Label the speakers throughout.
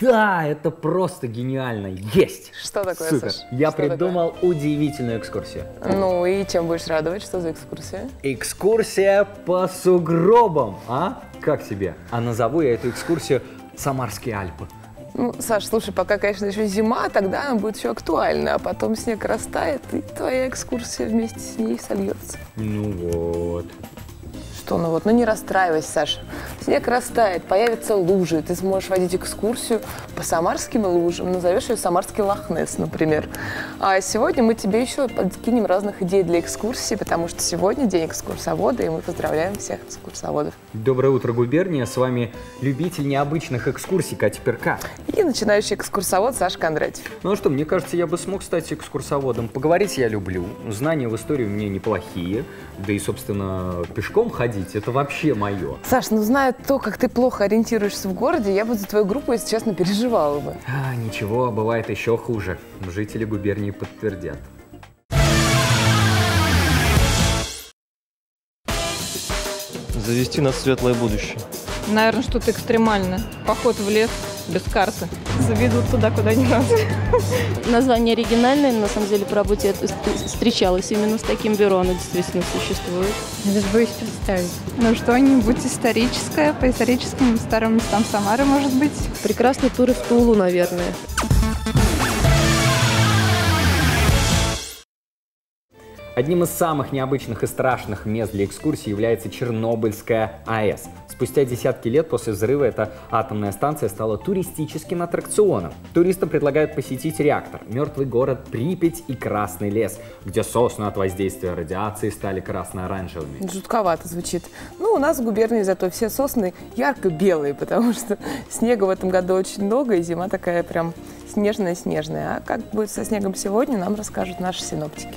Speaker 1: Да, это просто гениально. Есть!
Speaker 2: Что такое,
Speaker 1: Супер.
Speaker 2: Саш?
Speaker 1: Я
Speaker 2: Что
Speaker 1: придумал удивительную экскурсию.
Speaker 2: Ну и чем будешь радовать? Что за экскурсия?
Speaker 1: Экскурсия по сугробам, а? Как себе? А назову я эту экскурсию «Самарские Альпы».
Speaker 2: Ну, Саш, слушай, пока, конечно, еще зима, тогда она будет еще актуальна, а потом снег растает, и твоя экскурсия вместе с ней сольется.
Speaker 1: Ну вот.
Speaker 2: Что, ну вот, ну не расстраивайся, Саша. Снег растает, появятся лужи, ты сможешь водить экскурсию по самарским лужам, назовешь ее Самарский Лохнес, например. А сегодня мы тебе еще подкинем разных идей для экскурсии, потому что сегодня день экскурсовода, и мы поздравляем всех экскурсоводов.
Speaker 1: Доброе утро, губерния. С вами любитель необычных экскурсий Катя Перка.
Speaker 2: И начинающий экскурсовод Саша Кондратьев.
Speaker 1: Ну а что, мне кажется, я бы смог стать экскурсоводом. Поговорить я люблю, знания в истории у меня неплохие, да и, собственно, пешком ходить – это вообще мое.
Speaker 2: Саш, ну зная то, как ты плохо ориентируешься в городе, я бы за твою группу, если честно, переживала бы.
Speaker 1: А, ничего, бывает еще хуже. Жители губернии подтвердят.
Speaker 3: Завести нас в светлое будущее.
Speaker 4: Наверное, что-то экстремальное. Поход в лес без карты. Заведут туда, куда не надо.
Speaker 5: Название оригинальное, на самом деле по работе я т- встречалась именно с таким бюро, оно действительно существует.
Speaker 6: Я даже боюсь представить. Ну, что-нибудь историческое, по историческим старым местам Самары, может быть.
Speaker 5: Прекрасные туры в Тулу, наверное.
Speaker 1: Одним из самых необычных и страшных мест для экскурсии является Чернобыльская АЭС. Спустя десятки лет после взрыва эта атомная станция стала туристическим аттракционом. Туристам предлагают посетить реактор, мертвый город Припять и Красный лес, где сосны от воздействия радиации стали красно-оранжевыми.
Speaker 2: Жутковато звучит. Ну, у нас в губернии зато все сосны ярко-белые, потому что снега в этом году очень много, и зима такая прям снежная-снежная. А как будет со снегом сегодня, нам расскажут наши синоптики.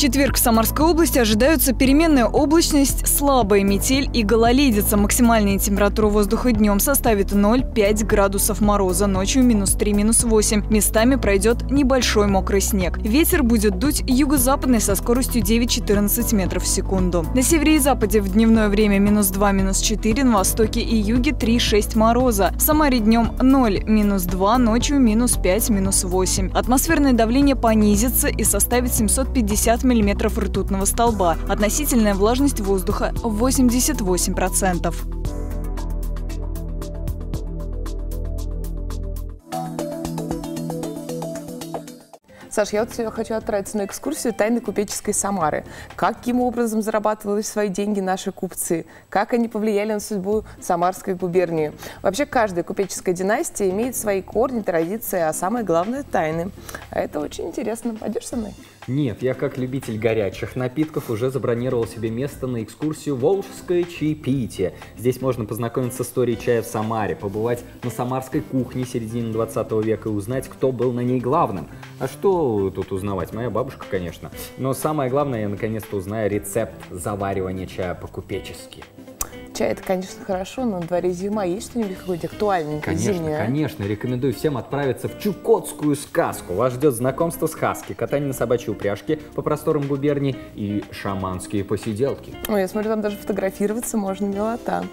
Speaker 7: Четверг в Самарской области ожидаются переменная облачность, слабая метель и гололедица. Максимальная температура воздуха днем составит 0,5 градусов мороза, ночью минус 3, минус 8. Местами пройдет небольшой мокрый снег. Ветер будет дуть юго-западный со скоростью 9-14 метров в секунду. На севере и западе в дневное время минус 2, минус 4, на востоке и юге 3-6 мороза. В Самаре днем 0, минус 2, ночью минус 5, минус 8. Атмосферное давление понизится и составит 750 миллиметров ртутного столба. Относительная влажность воздуха 88%.
Speaker 2: Саш, я вот хочу отправиться на экскурсию тайны купеческой Самары. Каким образом зарабатывали свои деньги наши купцы? Как они повлияли на судьбу Самарской губернии? Вообще, каждая купеческая династия имеет свои корни, традиции, а самое главное – тайны. А это очень интересно. Пойдешь со мной?
Speaker 1: Нет, я как любитель горячих напитков уже забронировал себе место на экскурсию «Волжское чаепитие». Здесь можно познакомиться с историей чая в Самаре, побывать на самарской кухне середины 20 века и узнать, кто был на ней главным. А что тут узнавать? Моя бабушка, конечно. Но самое главное, я наконец-то узнаю рецепт заваривания чая по-купечески.
Speaker 2: Чай – это, конечно, хорошо, но на дворе зима. Есть что-нибудь какое-нибудь актуальненькое,
Speaker 1: Конечно,
Speaker 2: зимнее?
Speaker 1: конечно. Рекомендую всем отправиться в Чукотскую сказку. Вас ждет знакомство с хаски, катание на собачьей упряжке по просторам губернии и шаманские посиделки.
Speaker 2: Ой, я смотрю, там даже фотографироваться можно, милота.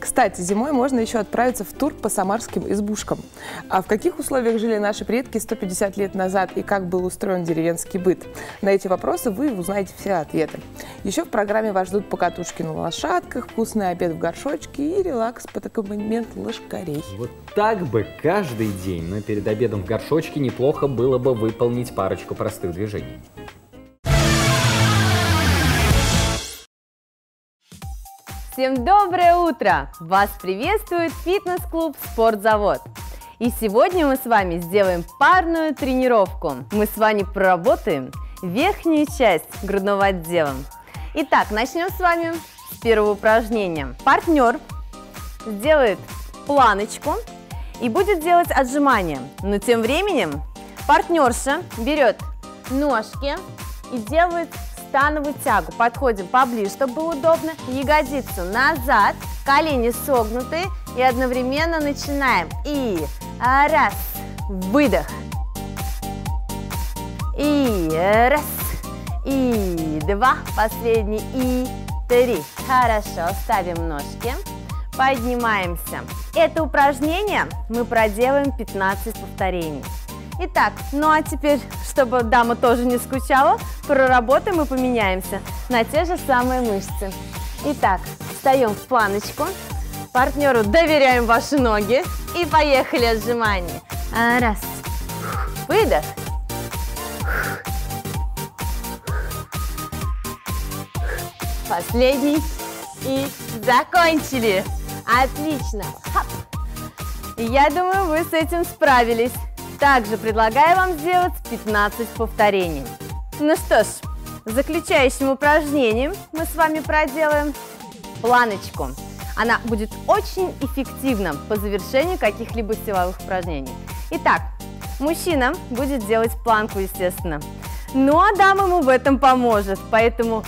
Speaker 2: Кстати, зимой можно еще отправиться в тур по самарским избушкам. А в каких условиях жили наши предки 150 лет назад и как был устроен деревенский быт? На эти вопросы вы узнаете все ответы. Еще в программе вас ждут покатушки на лошадках, вкусный обед в горшочке и релакс под аккомпанемент лошкарей.
Speaker 1: Вот так бы каждый день, но перед обедом в горшочке неплохо было бы выполнить парочку простых движений.
Speaker 8: Всем доброе утро! Вас приветствует фитнес-клуб «Спортзавод». И сегодня мы с вами сделаем парную тренировку. Мы с вами проработаем верхнюю часть грудного отдела. Итак, начнем с вами первого упражнения. Партнер сделает планочку и будет делать отжимания. Но тем временем партнерша берет ножки и делает становую тягу. Подходим поближе, чтобы было удобно. Ягодицу назад, колени согнуты и одновременно начинаем. И раз, выдох. И раз, И два, последний. И три. Хорошо, ставим ножки. Поднимаемся. Это упражнение мы проделаем 15 повторений. Итак, ну а теперь, чтобы дама тоже не скучала, проработаем и поменяемся на те же самые мышцы. Итак, встаем в планочку, партнеру доверяем ваши ноги и поехали отжимания. Раз, выдох. Последний и закончили. Отлично. Хап. Я думаю, вы с этим справились. Также предлагаю вам сделать 15 повторений. Ну что ж, заключающим упражнением мы с вами проделаем планочку. Она будет очень эффективна по завершению каких-либо силовых упражнений. Итак, мужчина будет делать планку, естественно. Ну а дама ему в этом поможет, поэтому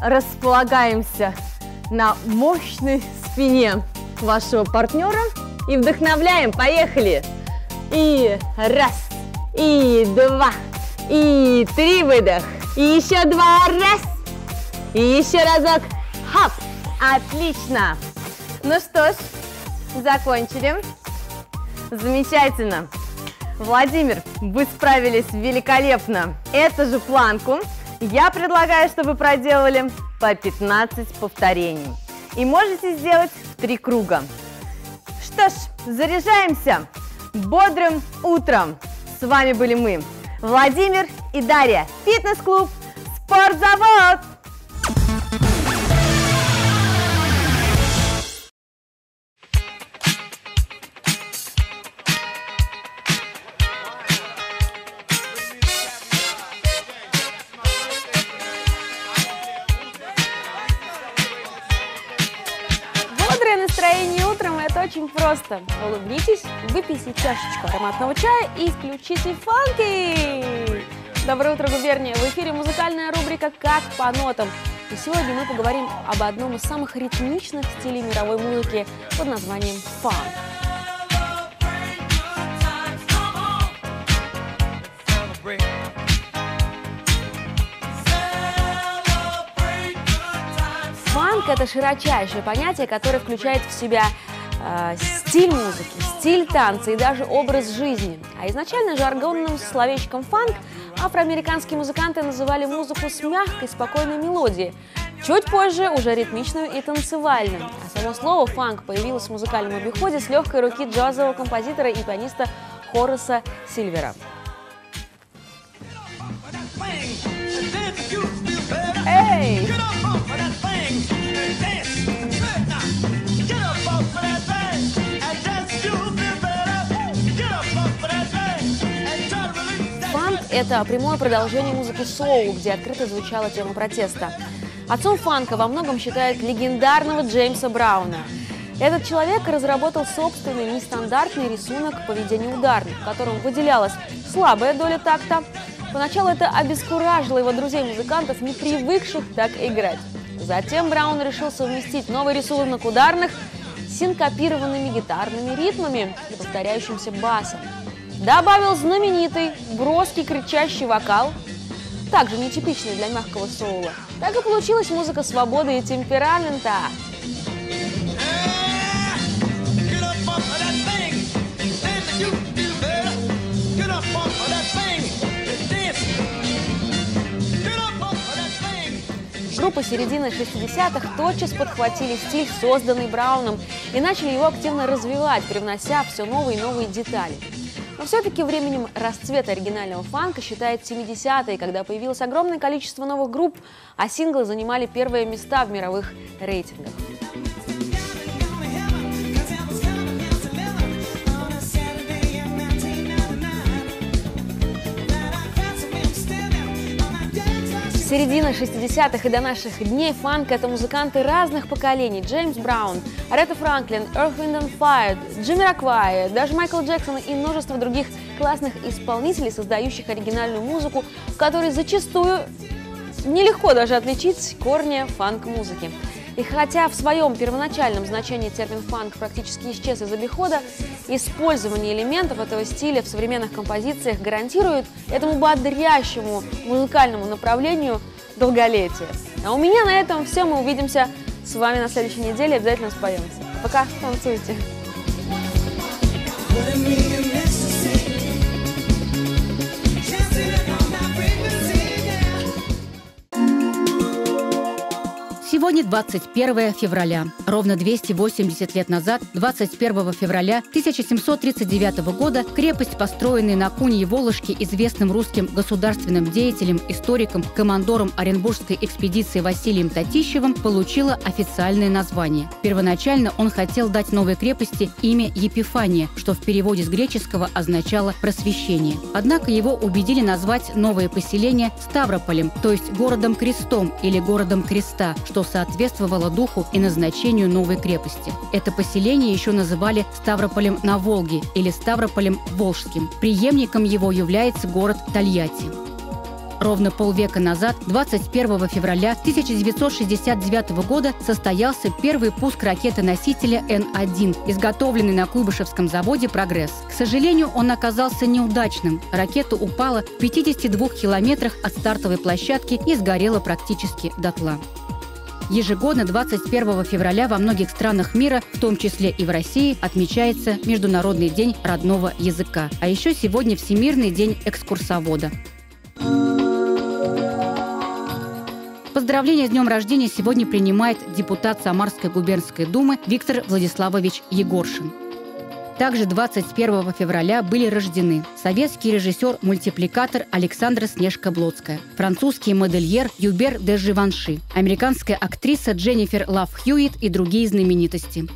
Speaker 8: располагаемся на мощной спине вашего партнера и вдохновляем. Поехали! И раз, и два, и три выдох, и еще два, раз, и еще разок, хап, отлично. Ну что ж, закончили. Замечательно. Владимир, вы справились великолепно. Эту же планку я предлагаю, чтобы проделали по 15 повторений. И можете сделать три круга. Что ж, заряжаемся бодрым утром. С вами были мы, Владимир и Дарья, фитнес-клуб «Спортзавод».
Speaker 3: Просто. Улыбнитесь, выпейте чашечку ароматного чая и включите фанки! Доброе утро, губерния! В эфире музыкальная рубрика «Как по нотам». И сегодня мы поговорим об одном из самых ритмичных стилей мировой музыки под названием фанк. Фанк – это широчайшее понятие, которое включает в себя э, стиль музыки, стиль танца и даже образ жизни. А изначально жаргонным словечком фанк афроамериканские музыканты называли музыку с мягкой, спокойной мелодией. Чуть позже уже ритмичную и танцевальную. А само слово «фанк» появилось в музыкальном обиходе с легкой руки джазового композитора и пианиста Хорреса Сильвера. Эй! Это прямое продолжение музыки соул, где открыто звучала тема протеста. Отцом фанка во многом считают легендарного Джеймса Брауна. Этот человек разработал собственный нестандартный рисунок поведения ударных, в котором выделялась слабая доля такта. Поначалу это обескуражило его друзей-музыкантов, не привыкших так играть. Затем Браун решил совместить новый рисунок ударных с синкопированными гитарными ритмами и повторяющимся басом. Добавил знаменитый, броский, кричащий вокал, также нетипичный для мягкого соула. Так и получилась музыка свободы и темперамента. Группы середины 60-х тотчас подхватили стиль, созданный Брауном, и начали его активно развивать, привнося все новые и новые детали. Но все-таки временем расцвета оригинального фанка считает 70-е, когда появилось огромное количество новых групп, а синглы занимали первые места в мировых рейтингах. Середины 60-х и до наших дней фанк – это музыканты разных поколений. Джеймс Браун, Аретта Франклин, Earth, Wind and Fire, Джимми Роквай, даже Майкл Джексон и множество других классных исполнителей, создающих оригинальную музыку, в которой зачастую нелегко даже отличить корни фанк-музыки. И хотя в своем первоначальном значении термин фанк практически исчез из обихода, использование элементов этого стиля в современных композициях гарантирует этому бодрящему музыкальному направлению долголетия. А у меня на этом все. Мы увидимся с вами на следующей неделе. Обязательно споемся. Пока, танцуйте.
Speaker 9: Сегодня 21 февраля. Ровно 280 лет назад, 21 февраля 1739 года, крепость, построенная на Кунье Волошке известным русским государственным деятелем, историком, командором Оренбургской экспедиции Василием Татищевым, получила официальное название. Первоначально он хотел дать новой крепости имя Епифания, что в переводе с греческого означало «просвещение». Однако его убедили назвать новое поселение Ставрополем, то есть городом-крестом или городом креста, что соответствовало духу и назначению новой крепости. Это поселение еще называли Ставрополем на Волге или Ставрополем Волжским. Преемником его является город Тольятти. Ровно полвека назад, 21 февраля 1969 года, состоялся первый пуск ракеты-носителя Н-1, изготовленный на Куйбышевском заводе «Прогресс». К сожалению, он оказался неудачным. Ракета упала в 52 километрах от стартовой площадки и сгорела практически дотла. Ежегодно 21 февраля во многих странах мира, в том числе и в России, отмечается Международный день родного языка. А еще сегодня Всемирный день экскурсовода. Поздравления с днем рождения сегодня принимает депутат Самарской губернской думы Виктор Владиславович Егоршин. Также 21 февраля были рождены советский режиссер-мультипликатор Александра Снежка-Блодская, французский модельер Юбер де Живанши, американская актриса Дженнифер Лав Хьюитт и другие знаменитости.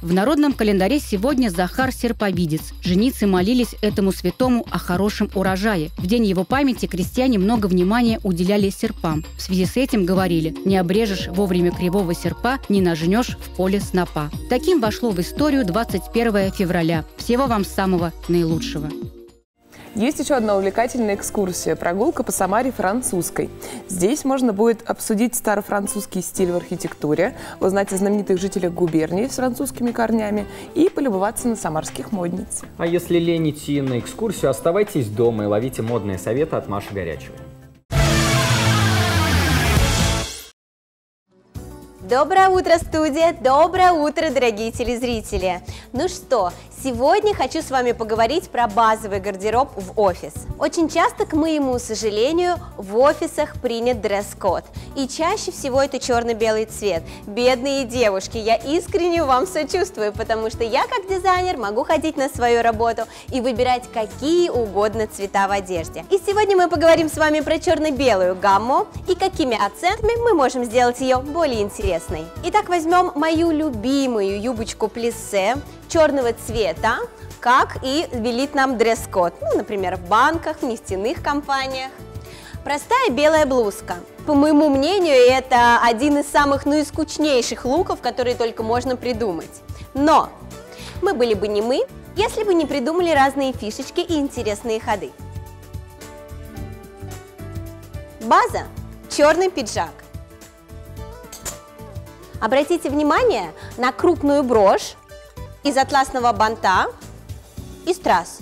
Speaker 9: В народном календаре сегодня Захар Серповидец. Женицы молились этому святому о хорошем урожае. В день его памяти крестьяне много внимания уделяли серпам. В связи с этим говорили «не обрежешь вовремя кривого серпа, не нажнешь в поле снопа». Таким вошло в историю 21 февраля. Всего вам самого наилучшего.
Speaker 2: Есть еще одна увлекательная экскурсия – прогулка по Самаре французской. Здесь можно будет обсудить старофранцузский стиль в архитектуре, узнать о знаменитых жителях губернии с французскими корнями и полюбоваться на самарских модниц.
Speaker 1: А если лень идти на экскурсию, оставайтесь дома и ловите модные советы от Маши Горячего.
Speaker 10: Доброе утро, студия! Доброе утро, дорогие телезрители! Ну что, сегодня хочу с вами поговорить про базовый гардероб в офис. Очень часто, к моему сожалению, в офисах принят дресс-код. И чаще всего это черно-белый цвет. Бедные девушки, я искренне вам сочувствую, потому что я как дизайнер могу ходить на свою работу и выбирать какие угодно цвета в одежде. И сегодня мы поговорим с вами про черно-белую гамму и какими акцентами мы можем сделать ее более интересной. Итак, возьмем мою любимую юбочку плиссе черного цвета, как и велит нам дресс-код, ну, например, в банках, в нефтяных компаниях. Простая белая блузка. По моему мнению, это один из самых наискучнейших луков, которые только можно придумать. Но мы были бы не мы, если бы не придумали разные фишечки и интересные ходы. База – черный пиджак. Обратите внимание на крупную брошь из атласного банта и страз.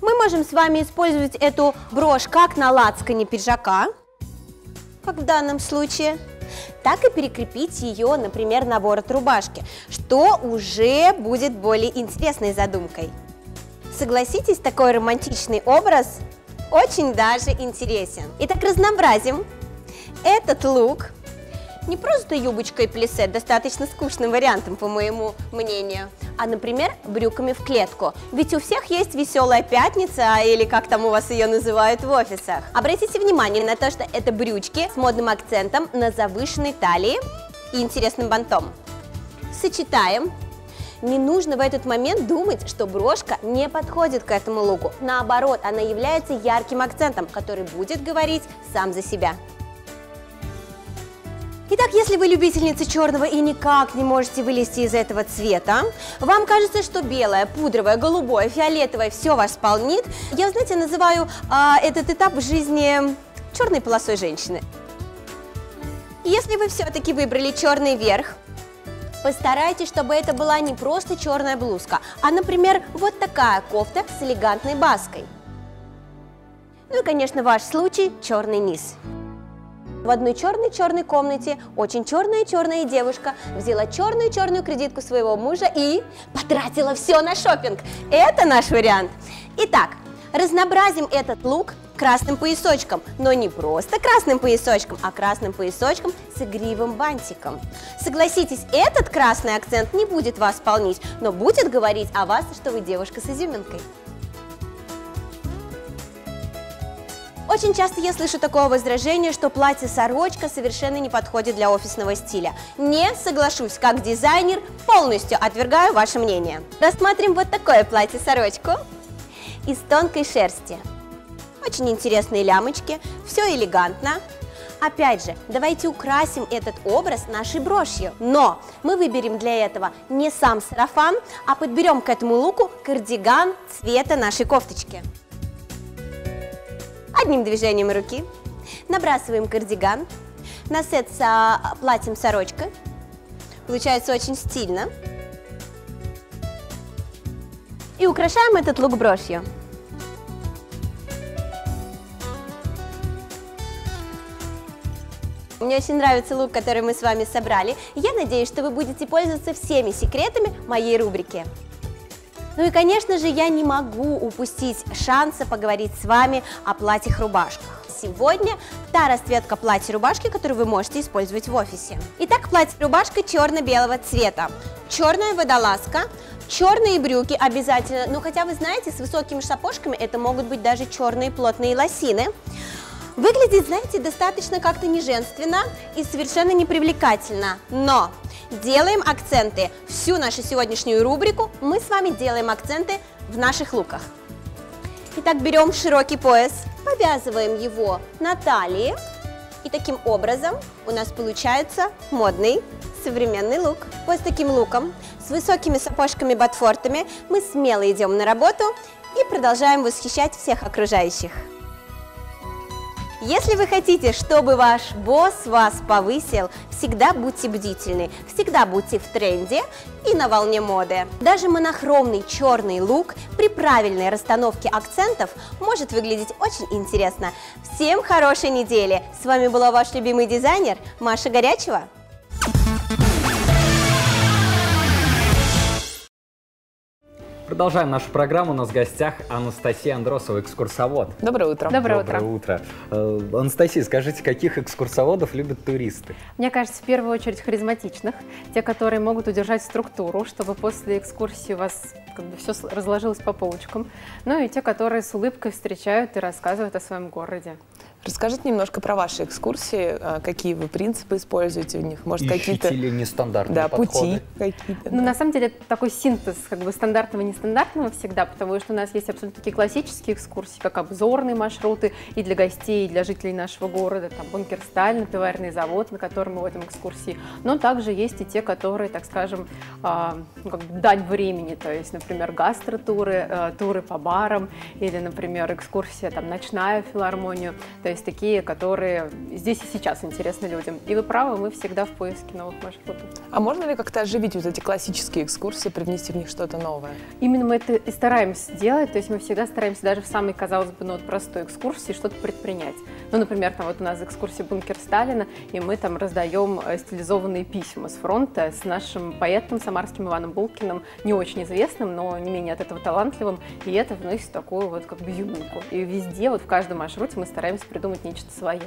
Speaker 10: Мы можем с вами использовать эту брошь как на лацкане пиджака, как в данном случае, так и перекрепить ее, например, на ворот рубашки, что уже будет более интересной задумкой. Согласитесь, такой романтичный образ очень даже интересен. Итак, разнообразим этот лук не просто юбочка и плесе, достаточно скучным вариантом, по моему мнению, а, например, брюками в клетку. Ведь у всех есть веселая пятница, или как там у вас ее называют в офисах. Обратите внимание на то, что это брючки с модным акцентом на завышенной талии и интересным бантом. Сочетаем. Не нужно в этот момент думать, что брошка не подходит к этому луку. Наоборот, она является ярким акцентом, который будет говорить сам за себя. Итак, если вы любительница черного и никак не можете вылезти из этого цвета, вам кажется, что белое, пудровое, голубое, фиолетовое все вас сполнит, я, знаете, называю а, этот этап жизни черной полосой женщины. Если вы все-таки выбрали черный верх, постарайтесь, чтобы это была не просто черная блузка, а, например, вот такая кофта с элегантной баской. Ну и, конечно, ваш случай – черный низ. В одной черной-черной комнате очень черная-черная девушка взяла черную-черную кредитку своего мужа и потратила все на шопинг. Это наш вариант. Итак, разнообразим этот лук красным поясочком, но не просто красным поясочком, а красным поясочком с игривым бантиком. Согласитесь, этот красный акцент не будет вас полнить, но будет говорить о вас, что вы девушка с изюминкой. Очень часто я слышу такое возражение, что платье-сорочка совершенно не подходит для офисного стиля. Не соглашусь, как дизайнер полностью отвергаю ваше мнение. Рассмотрим вот такое платье-сорочку из тонкой шерсти. Очень интересные лямочки, все элегантно. Опять же, давайте украсим этот образ нашей брошью. Но мы выберем для этого не сам сарафан, а подберем к этому луку кардиган цвета нашей кофточки. Одним движением руки набрасываем кардиган на сет с платьем-сорочкой. Получается очень стильно. И украшаем этот лук брошью. Мне очень нравится лук, который мы с вами собрали. Я надеюсь, что вы будете пользоваться всеми секретами моей рубрики. Ну и, конечно же, я не могу упустить шанса поговорить с вами о платьях-рубашках. Сегодня та расцветка платья-рубашки, которую вы можете использовать в офисе. Итак, платье-рубашка черно-белого цвета. Черная водолазка, черные брюки обязательно, ну хотя вы знаете, с высокими сапожками это могут быть даже черные плотные лосины. Выглядит, знаете, достаточно как-то неженственно и совершенно непривлекательно, но делаем акценты. Всю нашу сегодняшнюю рубрику мы с вами делаем акценты в наших луках. Итак, берем широкий пояс, повязываем его на талии, и таким образом у нас получается модный современный лук. Вот с таким луком, с высокими сапожками-ботфортами мы смело идем на работу и продолжаем восхищать всех окружающих. Если вы хотите, чтобы ваш босс вас повысил, всегда будьте бдительны, всегда будьте в тренде и на волне моды. Даже монохромный черный лук при правильной расстановке акцентов может выглядеть очень интересно. Всем хорошей недели! С вами была ваш любимый дизайнер Маша Горячева.
Speaker 1: Продолжаем нашу программу. У нас в гостях Анастасия Андросова, экскурсовод.
Speaker 2: Доброе утро.
Speaker 11: Доброе,
Speaker 1: Доброе утро. Э, Анастасия, скажите, каких экскурсоводов любят туристы?
Speaker 11: Мне кажется, в первую очередь харизматичных, те, которые могут удержать структуру, чтобы после экскурсии у вас как бы все разложилось по полочкам. Ну и те, которые с улыбкой встречают и рассказывают о своем городе.
Speaker 2: Расскажите немножко про ваши экскурсии, а, какие вы принципы используете в них, может какие-то
Speaker 1: нестандартные
Speaker 2: да,
Speaker 1: подходы?
Speaker 2: пути какие-то.
Speaker 11: Ну,
Speaker 2: да.
Speaker 11: на самом деле, это такой синтез как бы стандартного и нестандартного всегда, потому что у нас есть абсолютно такие классические экскурсии, как обзорные маршруты и для гостей, и для жителей нашего города, там бункер Сталин, пиварный завод, на котором мы водим экскурсии, но также есть и те, которые, так скажем, ну, как бы дань времени, то есть, например, гастротуры, э, туры по барам или, например, экскурсия там ночная в филармонию, то есть такие, которые здесь и сейчас интересны людям. И вы правы, мы всегда в поиске новых маршрутов.
Speaker 2: А можно ли как-то оживить вот эти классические экскурсии, привнести в них что-то новое?
Speaker 11: Именно мы это и стараемся делать, то есть мы всегда стараемся даже в самой, казалось бы, ну, вот простой экскурсии что-то предпринять. Ну, например, там вот у нас экскурсия «Бункер Сталина», и мы там раздаем э, стилизованные письма с фронта с нашим поэтом самарским Иваном Булкиным, не очень известным, но не менее от этого талантливым, и это вносит такую вот как бы изюминку. И везде, вот в каждом маршруте мы стараемся придумать нечто свое.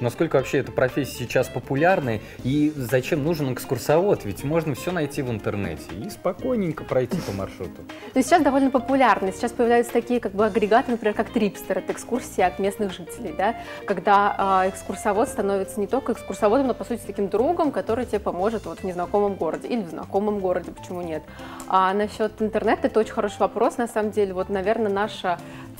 Speaker 1: Насколько вообще эта профессия сейчас популярна и зачем нужен экскурсовод? Ведь можно все найти в интернете и спокойненько пройти по маршруту.
Speaker 11: То есть сейчас довольно популярны. Сейчас появляются такие как бы агрегаты, например, как Трипстер, это экскурсии от местных жителей, да, когда а, экскурсовод становится не только экскурсоводом, но по сути таким другом, который тебе поможет вот в незнакомом городе или в знакомом городе, почему нет. А насчет интернета это очень хороший вопрос, на самом деле, вот, наверное, наша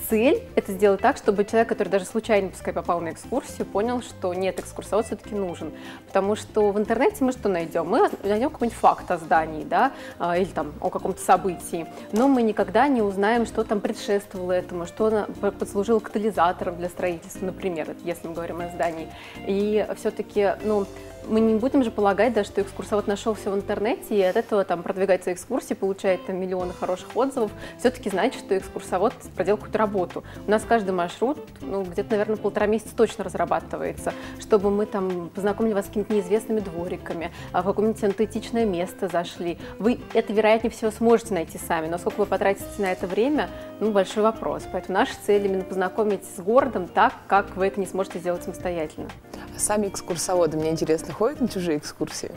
Speaker 11: цель это сделать так, чтобы человек, который даже случайно, пускай попал на экскурсию, понял, что нет, экскурсовод все-таки нужен. Потому что в интернете мы что найдем? Мы найдем какой-нибудь факт о здании, да, а, или там о каком-то событии, но мы никогда не узнаем, что там предшествовало этому, что послужило катализатором для строительства, например, если мы говорим о здании. И все-таки, ну, мы не будем же полагать, да, что экскурсовод нашел все в интернете и от этого там продвигает свои экскурсии, получает там миллионы хороших отзывов. Все-таки значит, что экскурсовод проделал какую-то работу. У нас каждый маршрут, ну, где-то, наверное, полтора месяца точно разрабатывается, чтобы мы там познакомили вас с какими-то неизвестными двориками, а в какое-нибудь антоэтичное место зашли. Вы это, вероятнее всего, сможете найти сами, но сколько вы потратите на это время, ну, большой вопрос. Поэтому наша цель именно познакомить с городом так, как вы это не сможете сделать самостоятельно.
Speaker 2: Сами экскурсоводы, мне интересно, ходят на чужие экскурсии?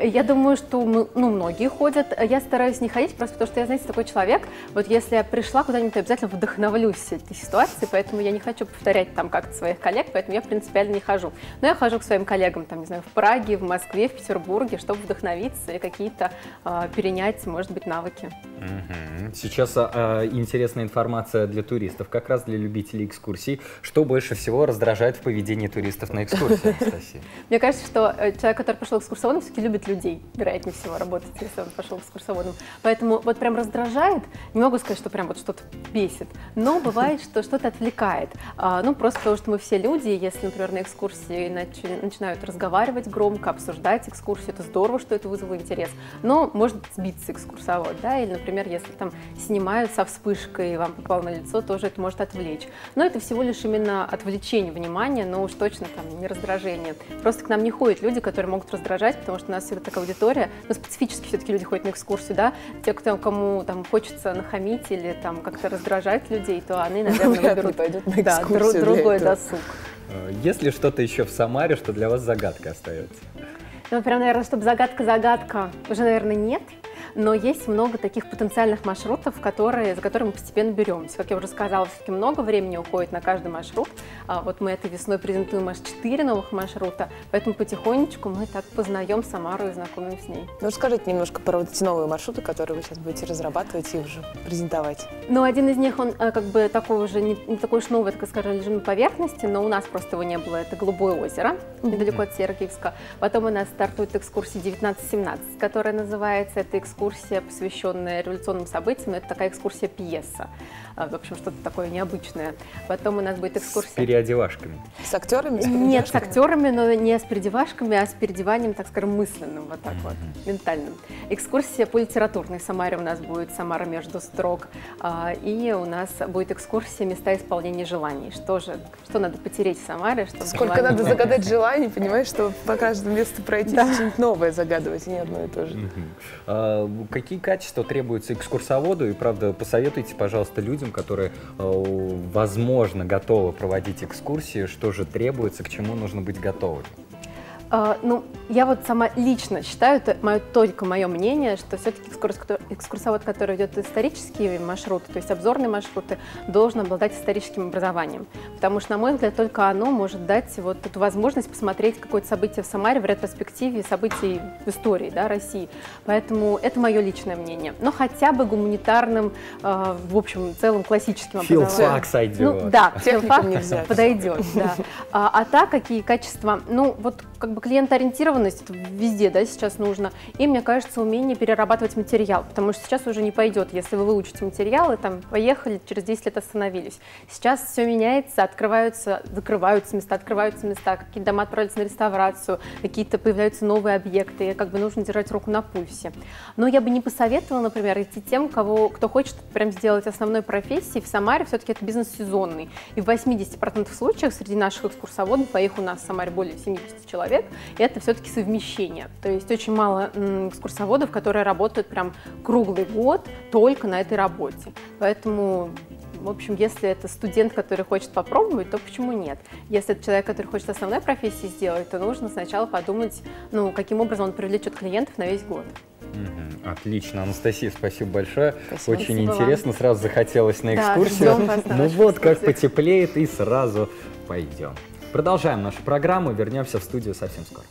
Speaker 11: Я думаю, что мы, ну, многие ходят. Я стараюсь не ходить, просто потому что я, знаете, такой человек, вот если я пришла куда-нибудь, обязательно вдохновлюсь этой ситуацией, поэтому я не хочу повторять там как-то своих коллег, поэтому я принципиально не хожу. Но я хожу к своим коллегам, там, не знаю, в Праге, в Москве, в Петербурге, чтобы вдохновиться и какие-то э, перенять, может быть, навыки.
Speaker 1: Сейчас э, интересная информация для туристов, как раз для любителей экскурсий. Что больше всего раздражает в поведении туристов на экскурсии, Анастасия?
Speaker 11: Мне кажется, что э, человек, который пошел экскурсоводом, все-таки любит людей, вероятнее всего, работать, если он пошел экскурсоводом. Поэтому вот прям раздражает, не могу сказать, что прям вот что-то бесит, но бывает, что что-то отвлекает. А, ну, просто потому что мы все люди, если, например, на экскурсии начинают разговаривать громко, обсуждать экскурсию, это здорово, что это вызвало интерес, но может сбиться экскурсовод, да, или, например, если там снимают со вспышкой, и вам попало на лицо, тоже это может отвлечь. Но это всего лишь именно отвлечение внимания, но уж точно там не раздражение. Просто к нам не ходят люди, которые могут раздражать, потому что у нас всегда такая аудитория, но специфически все-таки люди ходят на экскурсию, да, те, кто, кому там хочется нахамить или там как-то раздражать людей, то они, наверное, выберут да, другой досуг.
Speaker 1: Э, есть ли что-то еще в Самаре, что для вас загадкой остается?
Speaker 11: Ну, прям, наверное, чтобы загадка-загадка, уже, наверное, нет но есть много таких потенциальных маршрутов, которые, за которые мы постепенно беремся. Как я уже сказала, все-таки много времени уходит на каждый маршрут. А вот мы этой весной презентуем аж 4 новых маршрута, поэтому потихонечку мы так познаем Самару и знакомим с ней.
Speaker 2: Ну, расскажите немножко про вот эти новые маршруты, которые вы сейчас будете разрабатывать и уже презентовать.
Speaker 11: Ну, один из них, он э, как бы такой уже, не, не такой уж новый, так скажем, лежит на поверхности, но у нас просто его не было. Это Голубое озеро, недалеко от Сергиевска. Потом у нас стартует экскурсия 1917, которая называется, это экскурсия экскурсия, посвященная революционным событиям. Это такая экскурсия-пьеса. А, в общем, что-то такое необычное. Потом у нас будет экскурсия...
Speaker 1: С переодевашками.
Speaker 2: С актерами? С
Speaker 11: Нет, с актерами, но не с переодевашками, а с переодеванием, так скажем, мысленным, вот так вот, ментальным. Экскурсия по литературной Самаре у нас будет «Самара между строк». А, и у нас будет экскурсия «Места исполнения желаний». Что же, что надо потереть в Самаре? Чтобы
Speaker 2: Сколько желание... надо загадать желаний, понимаешь, чтобы по каждому месту пройти, да. что-нибудь новое загадывать, и не одно и то же.
Speaker 1: А, какие качества требуются экскурсоводу? И, правда, посоветуйте, пожалуйста, людям, которые, э, возможно, готовы проводить экскурсии, что же требуется, к чему нужно быть готовым?
Speaker 11: А, ну, я вот сама лично считаю, это мое, только мое мнение, что все-таки экскурс, экскурсовод, который ведет исторические маршруты, то есть обзорные маршруты, должен обладать историческим образованием. Потому что, на мой взгляд, только оно может дать вот эту возможность посмотреть какое-то событие в Самаре в ретроспективе событий в истории да, России. Поэтому это мое личное мнение. Но хотя бы гуманитарным, э, в общем, целым классическим
Speaker 1: образованием. Филфак сойдет.
Speaker 11: Ну, да, филфак подойдет. Да. А, а так, какие качества? Ну, вот как бы клиентоориентированность это везде, да, сейчас нужно. И, мне кажется, умение перерабатывать материал, потому что сейчас уже не пойдет, если вы выучите материалы, там, поехали, через 10 лет остановились. Сейчас все меняется, открываются, закрываются места, открываются места, какие-то дома отправляются на реставрацию, какие-то появляются новые объекты, и как бы нужно держать руку на пульсе. Но я бы не посоветовала, например, идти тем, кого, кто хочет прям сделать основной профессией. В Самаре все-таки это бизнес сезонный. И в 80% случаев среди наших экскурсоводов, а их у нас в Самаре более 70 человек, это все-таки совмещение. То есть очень мало экскурсоводов, которые работают прям круглый год только на этой работе. Поэтому в общем, если это студент, который хочет попробовать, то почему нет? Если это человек, который хочет основной профессии сделать, то нужно сначала подумать, ну, каким образом он привлечет клиентов на весь год.
Speaker 1: Отлично, Анастасия, спасибо большое.
Speaker 11: Спасибо.
Speaker 1: Очень
Speaker 11: спасибо
Speaker 1: интересно,
Speaker 11: вам.
Speaker 1: сразу захотелось на экскурсию.
Speaker 11: Да,
Speaker 1: ну вот, как потеплеет, и сразу пойдем. Продолжаем нашу программу, вернемся в студию совсем скоро.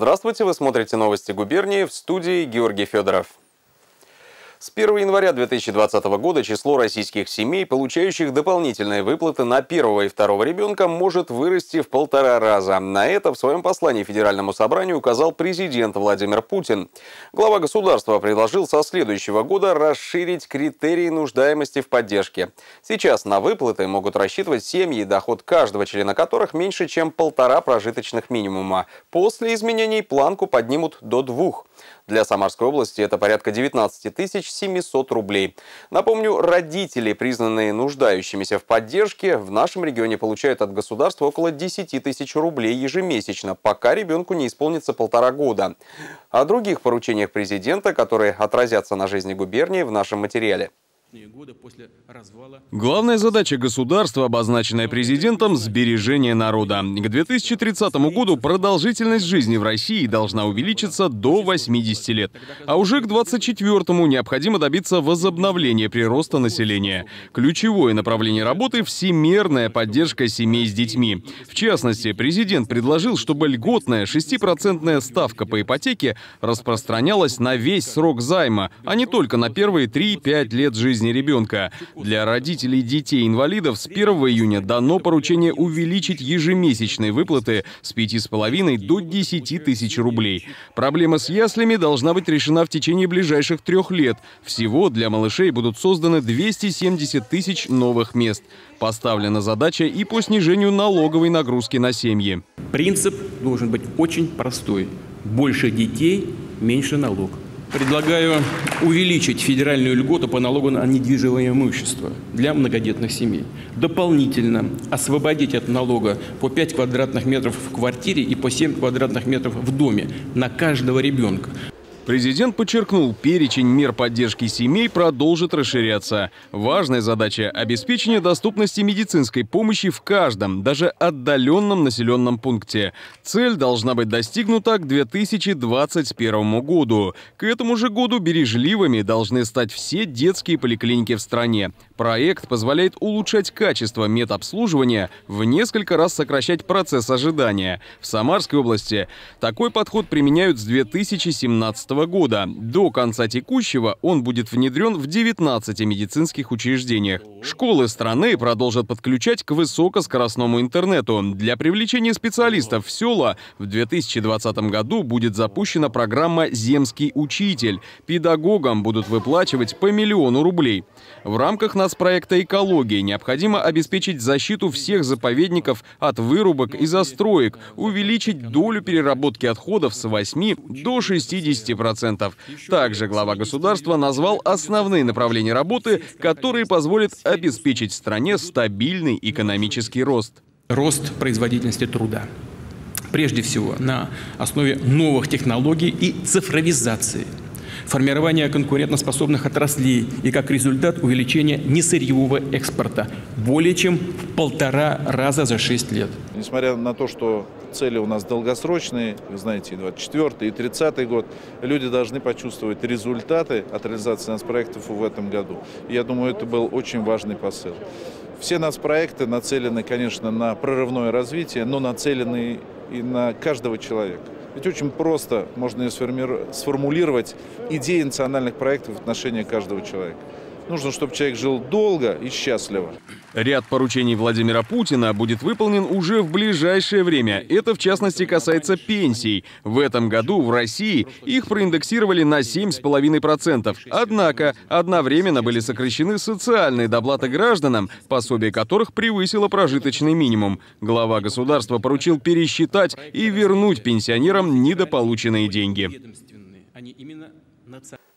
Speaker 12: Здравствуйте, вы смотрите новости губернии в студии Георгий Федоров. С 1 января 2020 года число российских семей, получающих дополнительные выплаты на первого и второго ребенка, может вырасти в полтора раза. На это в своем послании Федеральному собранию указал президент Владимир Путин. Глава государства предложил со следующего года расширить критерии нуждаемости в поддержке. Сейчас на выплаты могут рассчитывать семьи, доход каждого члена которых меньше, чем полтора прожиточных минимума. После изменений планку поднимут до двух. Для Самарской области это порядка 19 700 рублей. Напомню, родители, признанные нуждающимися в поддержке, в нашем регионе получают от государства около 10 тысяч рублей ежемесячно, пока ребенку не исполнится полтора года. О других поручениях президента, которые отразятся на жизни губернии в нашем материале.
Speaker 13: Главная задача государства, обозначенная президентом – сбережение народа. К 2030 году продолжительность жизни в России должна увеличиться до 80 лет. А уже к 2024 необходимо добиться возобновления прироста населения. Ключевое направление работы – всемерная поддержка семей с детьми. В частности, президент предложил, чтобы льготная 6% ставка по ипотеке распространялась на весь срок займа, а не только на первые 3-5 лет жизни жизни ребенка. Для родителей детей-инвалидов с 1 июня дано поручение увеличить ежемесячные выплаты с 5,5 до 10 тысяч рублей. Проблема с яслями должна быть решена в течение ближайших трех лет. Всего для малышей будут созданы 270 тысяч новых мест. Поставлена задача и по снижению налоговой нагрузки на семьи.
Speaker 14: Принцип должен быть очень простой. Больше детей – меньше налог. Предлагаю увеличить федеральную льготу по налогу на недвижимое имущество для многодетных семей. Дополнительно освободить от налога по 5 квадратных метров в квартире и по 7 квадратных метров в доме на каждого ребенка.
Speaker 13: Президент подчеркнул, перечень мер поддержки семей продолжит расширяться. Важная задача – обеспечение доступности медицинской помощи в каждом, даже отдаленном населенном пункте. Цель должна быть достигнута к 2021 году. К этому же году бережливыми должны стать все детские поликлиники в стране. Проект позволяет улучшать качество медобслуживания, в несколько раз сокращать процесс ожидания. В Самарской области такой подход применяют с 2017 года. До конца текущего он будет внедрен в 19 медицинских учреждениях. Школы страны продолжат подключать к высокоскоростному интернету. Для привлечения специалистов в села в 2020 году будет запущена программа «Земский учитель». Педагогам будут выплачивать по миллиону рублей. В рамках нацпроекта «Экология» необходимо обеспечить защиту всех заповедников от вырубок и застроек, увеличить долю переработки отходов с 8 до 60%. Также глава государства назвал основные направления работы, которые позволят обеспечить стране стабильный экономический рост.
Speaker 14: Рост производительности труда прежде всего на основе новых технологий и цифровизации – формирование конкурентоспособных отраслей и как результат увеличение несырьевого экспорта более чем в полтора раза за 6 лет.
Speaker 15: Несмотря на то, что цели у нас долгосрочные, вы знаете, и 24 и 30 год, люди должны почувствовать результаты от реализации нас проектов в этом году. Я думаю, это был очень важный посыл. Все нас проекты нацелены, конечно, на прорывное развитие, но нацелены и на каждого человека. Ведь очень просто можно сформулировать идеи национальных проектов в отношении каждого человека. Нужно, чтобы человек жил долго и счастливо.
Speaker 13: Ряд поручений Владимира Путина будет выполнен уже в ближайшее время. Это, в частности, касается пенсий. В этом году в России их проиндексировали на 7,5%. Однако одновременно были сокращены социальные доплаты гражданам, пособие которых превысило прожиточный минимум. Глава государства поручил пересчитать и вернуть пенсионерам недополученные деньги.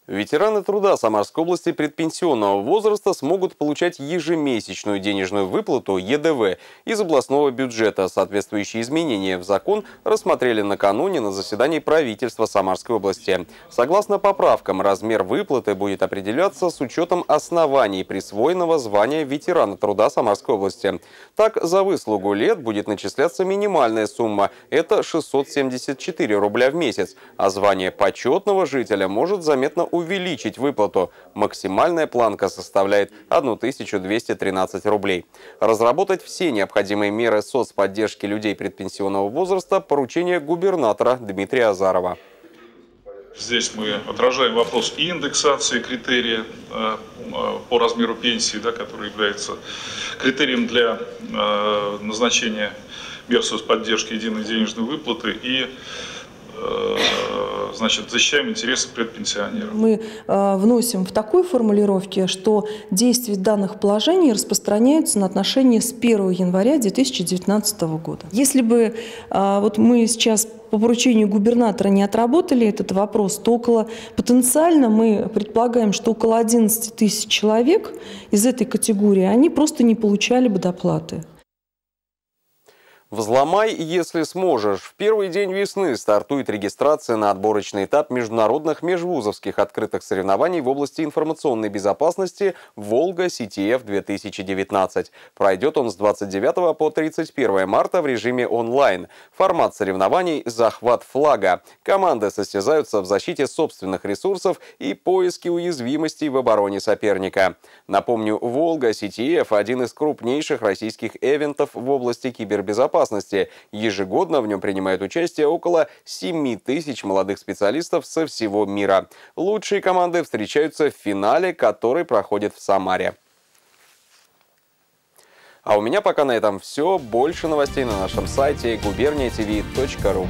Speaker 12: Ветераны труда Самарской области предпенсионного возраста смогут получать ежемесячную денежную выплату ЕДВ из областного бюджета. Соответствующие изменения в закон рассмотрели накануне на заседании правительства Самарской области. Согласно поправкам, размер выплаты будет определяться с учетом оснований присвоенного звания ветерана труда Самарской области. Так, за выслугу лет будет начисляться минимальная сумма – это 674 рубля в месяц, а звание почетного жителя может заметно увеличить выплату. Максимальная планка составляет 1213 рублей. Разработать все необходимые меры соцподдержки людей предпенсионного возраста – поручение губернатора Дмитрия Азарова.
Speaker 16: Здесь мы отражаем вопрос и индексации критерия э, э, по размеру пенсии, да, который является критерием для э, назначения мер соцподдержки единой денежной выплаты и значит, защищаем интересы предпенсионеров.
Speaker 17: Мы э, вносим в такой формулировке, что действие данных положений распространяются на отношения с 1 января 2019 года. Если бы э, вот мы сейчас по поручению губернатора не отработали этот вопрос, то около, потенциально мы предполагаем, что около 11 тысяч человек из этой категории, они просто не получали бы доплаты.
Speaker 12: Взломай, если сможешь. В первый день весны стартует регистрация на отборочный этап международных межвузовских открытых соревнований в области информационной безопасности «Волга CTF-2019». Пройдет он с 29 по 31 марта в режиме онлайн. Формат соревнований – захват флага. Команды состязаются в защите собственных ресурсов и поиске уязвимостей в обороне соперника. Напомню, «Волга CTF» – один из крупнейших российских эвентов в области кибербезопасности безопасности. Ежегодно в нем принимает участие около 7 тысяч молодых специалистов со всего мира. Лучшие команды встречаются в финале, который проходит в Самаре. А у меня пока на этом все. Больше новостей на нашем сайте guberniatv.ru.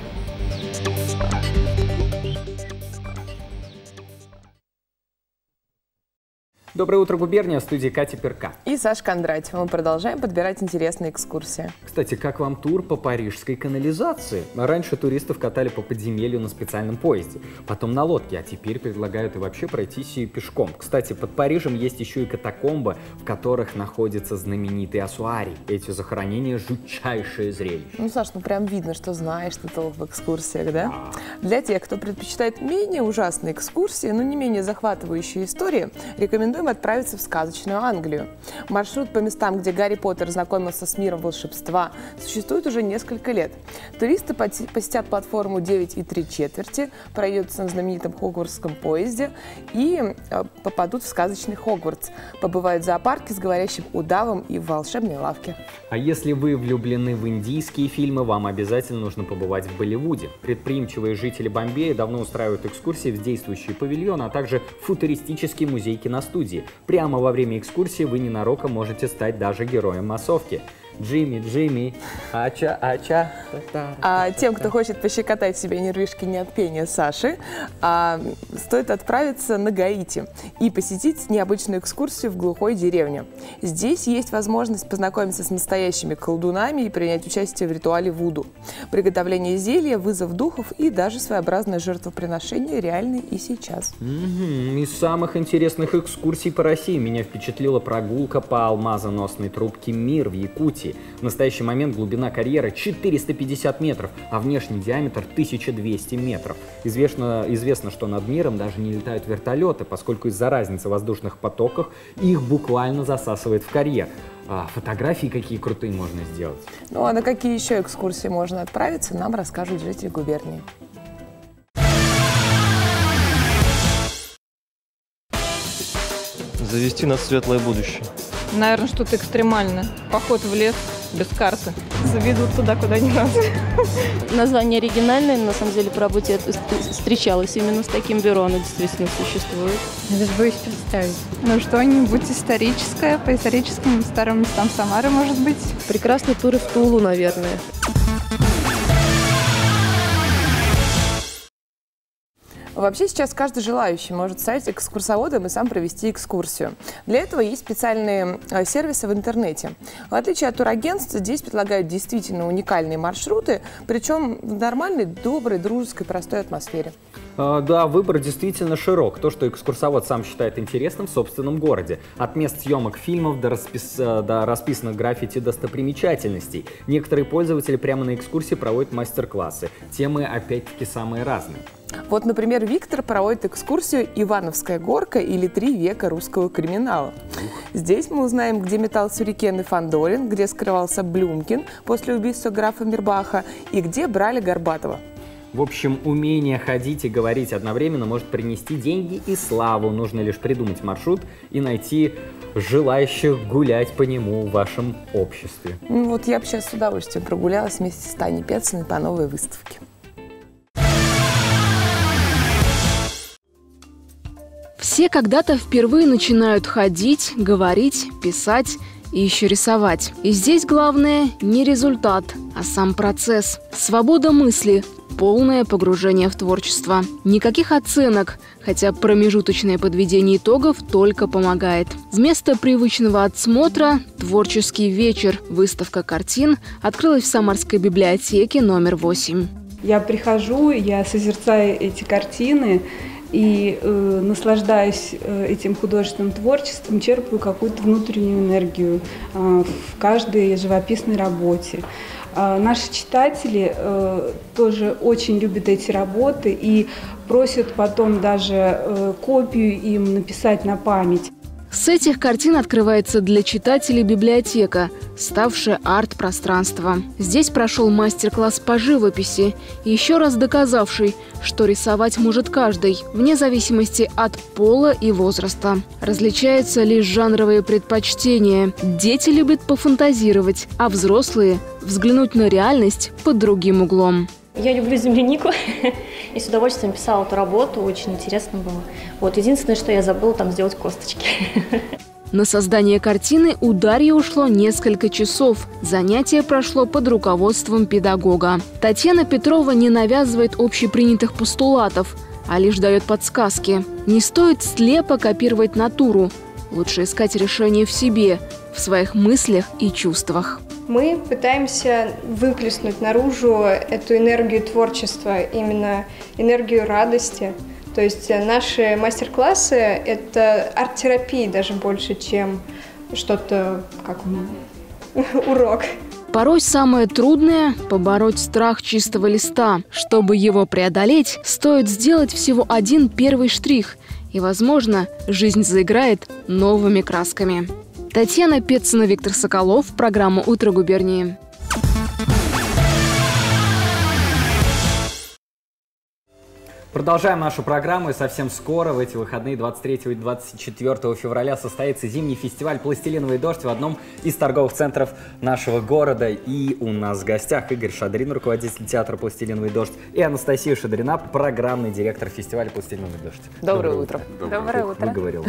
Speaker 1: Доброе утро, губерния, в студии Катя Перка.
Speaker 2: И Саша Кондратьева. Мы продолжаем подбирать интересные экскурсии.
Speaker 1: Кстати, как вам тур по парижской канализации? Раньше туристов катали по подземелью на специальном поезде, потом на лодке, а теперь предлагают и вообще пройтись и пешком. Кстати, под Парижем есть еще и катакомбы, в которых находится знаменитый Асуарий. Эти захоронения – жутчайшее зрелище.
Speaker 2: Ну, Саш, ну прям видно, что знаешь ты толк в экскурсиях, да? Для тех, кто предпочитает менее ужасные экскурсии, но не менее захватывающие истории, рекомендуем рекомендуем отправиться в сказочную Англию. Маршрут по местам, где Гарри Поттер знакомился с миром волшебства, существует уже несколько лет. Туристы посетят платформу 9 и 3 четверти, пройдутся на знаменитом Хогвартском поезде и э, попадут в сказочный Хогвартс, побывают в зоопарке с говорящим удавом и в волшебной лавке.
Speaker 1: А если вы влюблены в индийские фильмы, вам обязательно нужно побывать в Болливуде. Предприимчивые жители Бомбея давно устраивают экскурсии в действующие павильоны, а также футуристический музей киностудии. Прямо во время экскурсии вы ненароком можете стать даже героем массовки. Джимми, Джимми, ача, ача.
Speaker 2: А тем, кто хочет пощекотать себе нервишки не от пения Саши, а, стоит отправиться на Гаити и посетить необычную экскурсию в глухой деревне. Здесь есть возможность познакомиться с настоящими колдунами и принять участие в ритуале Вуду. Приготовление зелья, вызов духов и даже своеобразное жертвоприношение реальны и сейчас.
Speaker 1: Угу. Из самых интересных экскурсий по России меня впечатлила прогулка по алмазоносной трубке «Мир» в Якутии Якутии. В настоящий момент глубина карьера 450 метров, а внешний диаметр 1200 метров. Известно, известно, что над миром даже не летают вертолеты, поскольку из-за разницы в воздушных потоках их буквально засасывает в карьер. А фотографии какие крутые можно сделать.
Speaker 2: Ну а на какие еще экскурсии можно отправиться, нам расскажут жители губернии.
Speaker 18: Завести на светлое будущее.
Speaker 4: Наверное, что-то экстремальное. Поход в лес без карты. Заведут туда, куда не надо.
Speaker 5: Название оригинальное, на самом деле по работе встречалась именно с таким бюро, оно действительно существует.
Speaker 6: Я даже боюсь представить. Ну, что-нибудь историческое, по историческим старым местам Самары, может быть.
Speaker 11: Прекрасный тур в Тулу, наверное.
Speaker 2: Вообще сейчас каждый желающий может стать экскурсоводом и сам провести экскурсию. Для этого есть специальные э, сервисы в интернете. В отличие от турагентств, здесь предлагают действительно уникальные маршруты, причем в нормальной, доброй, дружеской, простой атмосфере.
Speaker 1: А, да, выбор действительно широк. То, что экскурсовод сам считает интересным в собственном городе. От мест съемок фильмов до, распис... Э, до расписанных граффити достопримечательностей. Некоторые пользователи прямо на экскурсии проводят мастер-классы. Темы опять-таки самые разные.
Speaker 2: Вот, например, Виктор проводит экскурсию «Ивановская горка» или «Три века русского криминала». Здесь мы узнаем, где метал сюрикены Фандорин, где скрывался Блюмкин после убийства графа Мирбаха и где брали Горбатова.
Speaker 1: В общем, умение ходить и говорить одновременно может принести деньги и славу. Нужно лишь придумать маршрут и найти желающих гулять по нему в вашем обществе.
Speaker 2: Ну вот я бы сейчас с удовольствием прогулялась вместе с Таней Пециной по новой выставке.
Speaker 19: Все когда-то впервые начинают ходить, говорить, писать и еще рисовать. И здесь главное не результат, а сам процесс. Свобода мысли, полное погружение в творчество. Никаких оценок, хотя промежуточное подведение итогов только помогает. Вместо привычного отсмотра – творческий вечер. Выставка картин открылась в Самарской библиотеке номер 8.
Speaker 20: Я прихожу, я созерцаю эти картины, и э, наслаждаюсь э, этим художественным творчеством, черпаю какую-то внутреннюю энергию э, в каждой живописной работе. Э, наши читатели э, тоже очень любят эти работы и просят потом даже э, копию им написать на память.
Speaker 19: С этих картин открывается для читателей библиотека, ставшая арт-пространством. Здесь прошел мастер-класс по живописи, еще раз доказавший, что рисовать может каждый, вне зависимости от пола и возраста. Различаются лишь жанровые предпочтения. Дети любят пофантазировать, а взрослые – взглянуть на реальность под другим углом.
Speaker 21: Я люблю землянику и с удовольствием писала эту работу, очень интересно было. Вот единственное, что я забыла там сделать косточки.
Speaker 19: На создание картины у Дарьи ушло несколько часов. Занятие прошло под руководством педагога. Татьяна Петрова не навязывает общепринятых постулатов, а лишь дает подсказки. Не стоит слепо копировать натуру. Лучше искать решение в себе, в своих мыслях и чувствах.
Speaker 22: Мы пытаемся выплеснуть наружу эту энергию творчества, именно энергию радости. То есть наши мастер-классы — это арт-терапия даже больше, чем что-то как урок.
Speaker 19: Порой самое трудное – побороть страх чистого листа. Чтобы его преодолеть, стоит сделать всего один первый штрих. И, возможно, жизнь заиграет новыми красками. Татьяна Петцина, Виктор Соколов. Программа «Утро губернии».
Speaker 1: Продолжаем нашу программу и совсем скоро, в эти выходные 23 и 24 февраля, состоится зимний фестиваль «Пластилиновый дождь» в одном из торговых центров нашего города. И у нас в гостях Игорь Шадрин, руководитель театра «Пластилиновый дождь», и Анастасия Шадрина, программный директор фестиваля «Пластилиновый дождь».
Speaker 2: Доброе, Доброе утро.
Speaker 1: Доброе, Доброе утро. Мы говорил.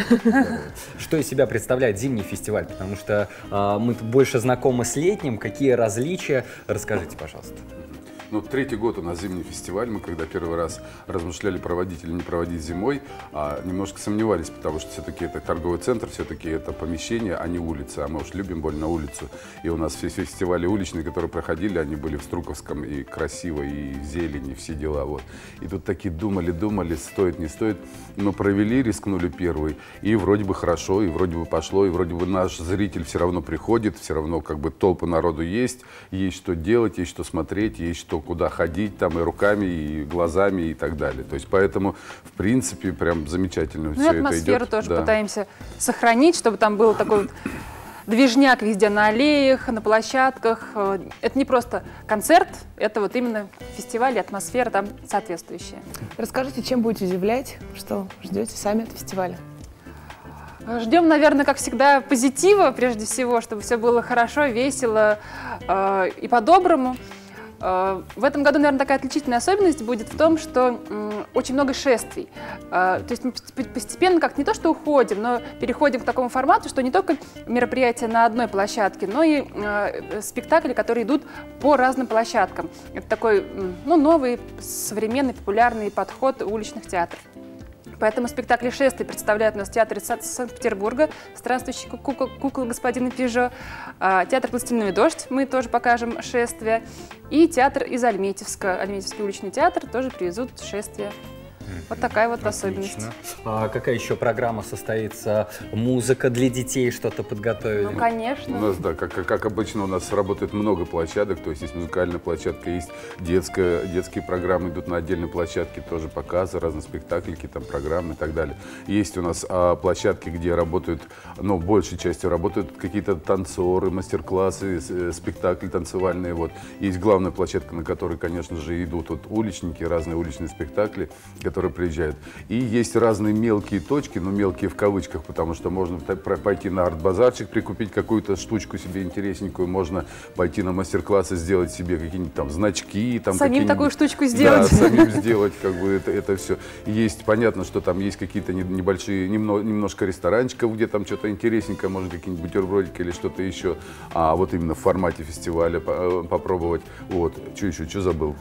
Speaker 1: Что из себя представляет зимний фестиваль? Потому что э, мы больше знакомы с летним. Какие различия? Расскажите, пожалуйста.
Speaker 23: Ну, третий год у нас зимний фестиваль. Мы когда первый раз размышляли, проводить или не проводить зимой, а, немножко сомневались, потому что все-таки это торговый центр, все-таки это помещение, а не улица. А мы уж любим больно улицу. И у нас все фестивали уличные, которые проходили, они были в Струковском и красиво, и зелень, и все дела. Вот. И тут такие думали, думали, стоит, не стоит. Но провели, рискнули первый. И вроде бы хорошо, и вроде бы пошло, и вроде бы наш зритель все равно приходит, все равно как бы толпа народу есть, есть что делать, есть что смотреть, есть что куда ходить, там и руками, и глазами, и так далее. То есть поэтому, в принципе, прям замечательно ну, все это идет.
Speaker 24: атмосферу тоже да. пытаемся сохранить, чтобы там был такой вот движняк везде на аллеях, на площадках. Это не просто концерт, это вот именно фестиваль и атмосфера там соответствующая.
Speaker 2: Расскажите, чем будете удивлять, что ждете сами от фестиваля?
Speaker 24: Ждем, наверное, как всегда, позитива, прежде всего, чтобы все было хорошо, весело э, и по-доброму. Э, в этом году, наверное, такая отличительная особенность будет в том, что очень много шествий. Э, то есть мы постепенно как не то что уходим, но переходим к такому формату, что не только мероприятия на одной площадке, но и э, спектакли, которые идут по разным площадкам. Это такой ну, новый, современный, популярный подход уличных театров. Поэтому спектакли шествий представляют у нас театр Санкт-Петербурга. «Странствующий кукол, кукол господина Пижо», а, театр «Пластилиновый дождь», мы тоже покажем шествие, и театр из Альметьевска, Альметьевский уличный театр, тоже привезут шествие вот такая вот Отлично. особенность.
Speaker 1: А какая еще программа состоится? Музыка для детей что-то подготовили?
Speaker 24: Ну, конечно.
Speaker 23: У нас, да, как, как обычно, у нас работает много площадок, то есть есть музыкальная площадка, есть детская, детские программы идут на отдельной площадке, тоже показы, разные спектаклики, там программы и так далее. Есть у нас а, площадки, где работают, ну, большей частью работают какие-то танцоры, мастер-классы, э, спектакли танцевальные, вот. Есть главная площадка, на которой, конечно же, идут вот уличники, разные уличные спектакли, которые приезжают. И есть разные мелкие точки, ну мелкие в кавычках, потому что можно пойти на арт-базарчик, прикупить какую-то штучку себе интересненькую, можно пойти на мастер-классы, сделать себе какие-нибудь там значки. Там
Speaker 24: самим такую штучку сделать.
Speaker 23: Да, самим сделать, как бы это, это все. Есть, понятно, что там есть какие-то небольшие, немножко ресторанчиков, где там что-то интересненькое, может какие-нибудь бутербродики или что-то еще. А вот именно в формате фестиваля э, попробовать. Вот, что еще, что забыл?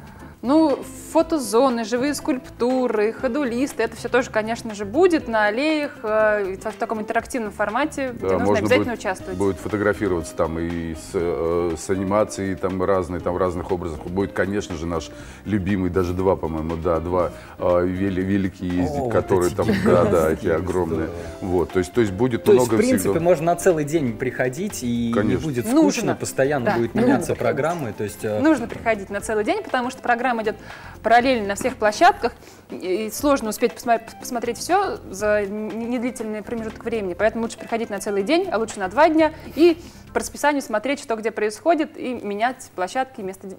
Speaker 24: Ну, фотозоны, живые скульптуры, ходулисты, это все тоже, конечно же, будет на аллеях, э, в таком интерактивном формате, да, где нужно обязательно
Speaker 23: будет,
Speaker 24: участвовать.
Speaker 23: Будет фотографироваться там и с, э, с анимацией, там разные, там в разных образах. Будет, конечно же, наш любимый, даже два, по-моему, да, два э, вели, великие ездить, О, которые вот там, да, да, эти огромные. Вот, то есть, то есть будет
Speaker 1: то
Speaker 23: много
Speaker 1: есть, в принципе,
Speaker 23: всегда.
Speaker 1: можно на целый день приходить и конечно. не будет скучно, нужно. постоянно
Speaker 24: да,
Speaker 1: будет меняться программы. То есть,
Speaker 24: э, нужно приходить на целый день, потому что программа программа идет параллельно на всех площадках, и сложно успеть посмотреть, посмотреть все за недлительный промежуток времени, поэтому лучше приходить на целый день, а лучше на два дня, и по расписанию смотреть, что где происходит, и менять площадки, место